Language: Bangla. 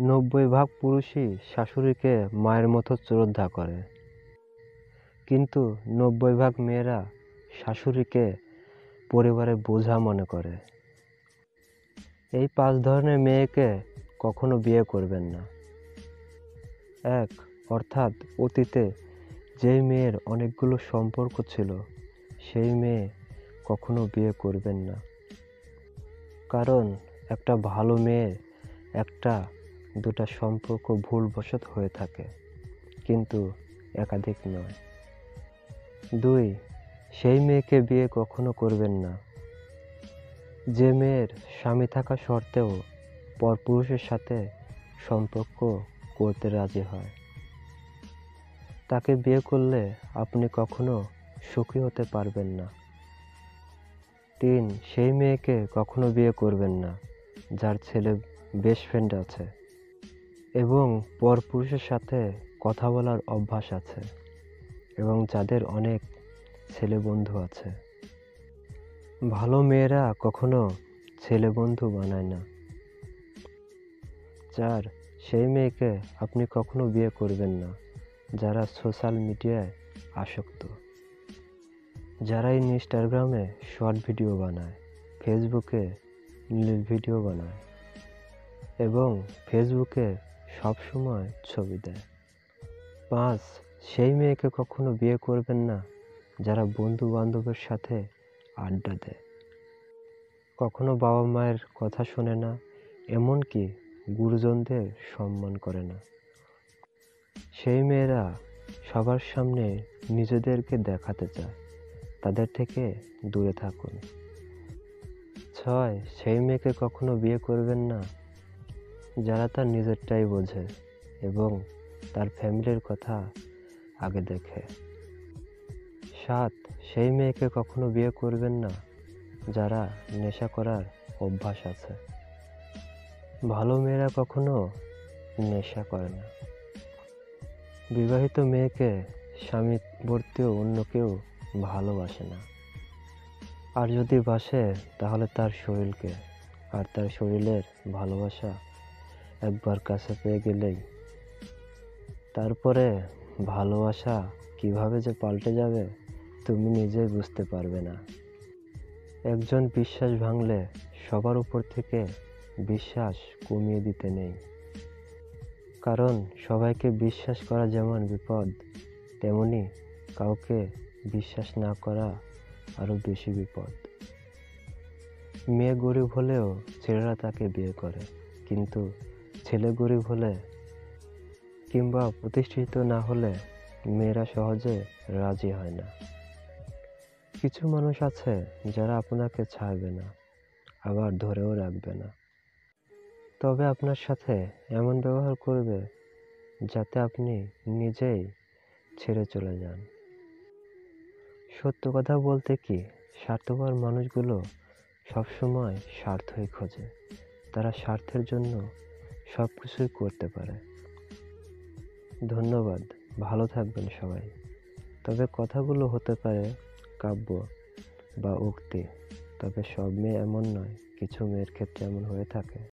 নব্বই ভাগ পুরুষই শাশুড়িকে মায়ের মতো শ্রদ্ধা করে। কিন্তু নব্বই ভাগ মেয়েরা শাশুড়িকে পরিবারের বোঝা মনে করে। এই পাঁচ ধরনের মেয়েকে কখনো বিয়ে করবেন না। এক, অর্থাৎ অতীতে যেই মেয়ের অনেকগুলো সম্পর্ক ছিল, সেই মেয়ে কখনো বিয়ে করবেন না। কারণ একটা ভালো মেয়ের একটা দুটা সম্পর্ক ভুলবশত হয়ে থাকে, কিন্তু একাধিক নয়। দুই, সেই মেয়েকে বিয়ে কখনো করবেন না। যে মেয়ের স্বামী থাকা সত্ত্বেও পরপুরুষের সাথে সম্পর্ক করতে রাজি হয়। তাকে বিয়ে করলে আপনি কখনো সুখী হতে পারবেন না। তিন, সেই মেয়েকে কখনো বিয়ে করবেন না, যার ছেলে বেস্ট ফ্রেন্ড আছে। এবং পরপুরুষের সাথে কথা বলার অভ্যাস আছে এবং যাদের অনেক ছেলে বন্ধু আছে। ভালো মেয়েরা কখনো ছেলে বন্ধু বানায় না। চার সেই মেয়েকে আপনি কখনো বিয়ে করবেন না, যারা সোশ্যাল মিডিয়ায় আসক্ত। যারা ইনস্টাগ্রামে শর্ট ভিডিও বানায়, ফেসবুকে রিল ভিডিও বানায় এবং ফেসবুকে সব সময় ছবি দেয়। পাঁচ সেই মেয়েকে কখনো বিয়ে করবেন না, যারা বন্ধু বান্ধবের সাথে আড্ডা দেয়। কখনো বাবা মায়ের কথা শোনে না, এমনকি গুরুজনদের সম্মান করে না। সেই মেয়েরা সবার সামনে নিজেদেরকে দেখাতে চায়, তাদের থেকে দূরে থাকুন। ছয়, সেই মেয়েকে কখনো বিয়ে করবেন না যারা তার নিজেরটাই বোঝে এবং তার ফ্যামিলির কথা আগে দেখে। সাত, সেই মেয়েকে কখনো বিয়ে করবেন না, যারা নেশা করার অভ্যাস আছে। ভালো মেয়েরা কখনো নেশা করে না। বিবাহিত মেয়েকে স্বামী ভর্তিও অন্য কেউ ভালোবাসে না। আর যদি বাসে, তাহলে তার শরীরকে, আর তার শরীরের ভালোবাসা একবার কাছে পেয়ে গেলেই। তারপরে ভালোবাসা কীভাবে যে পাল্টে যাবে, তুমি নিজেই বুঝতে পারবে না। একজন বিশ্বাস ভাঙলে সবার উপর থেকে বিশ্বাস কমিয়ে দিতে নেই। কারণ সবাইকে বিশ্বাস করা যেমন বিপদ, তেমনি কাউকে বিশ্বাস না করা আরও বেশি বিপদ। মেয়ে গরিব হলেও ছেলেরা তাকে বিয়ে করে, কিন্তু ছেলে গরিব হলে কিংবা প্রতিষ্ঠিত না হলে মেয়েরা সহজে রাজি হয় না। কিছু মানুষ আছে যারা আপনাকে ছাড়বে না, আবার ধরেও রাখবে না। তবে আপনার সাথে এমন ব্যবহার করবে যাতে আপনি নিজেই ছেড়ে চলে যান। সত্য কথা বলতে কি, স্বার্থপর মানুষগুলো সবসময় স্বার্থই খোঁজে। তারা স্বার্থের জন্য সব কিছুই করতে পারে। ধন্যবাদ। ভালো থাকবেন সবাই। তবে কথাগুলো হতে পারে কাব্য বা উক্তি, তবে সব মেয়ে এমন নয়, কিছু মেয়ের ক্ষেত্রে এমন হয়ে থাকে।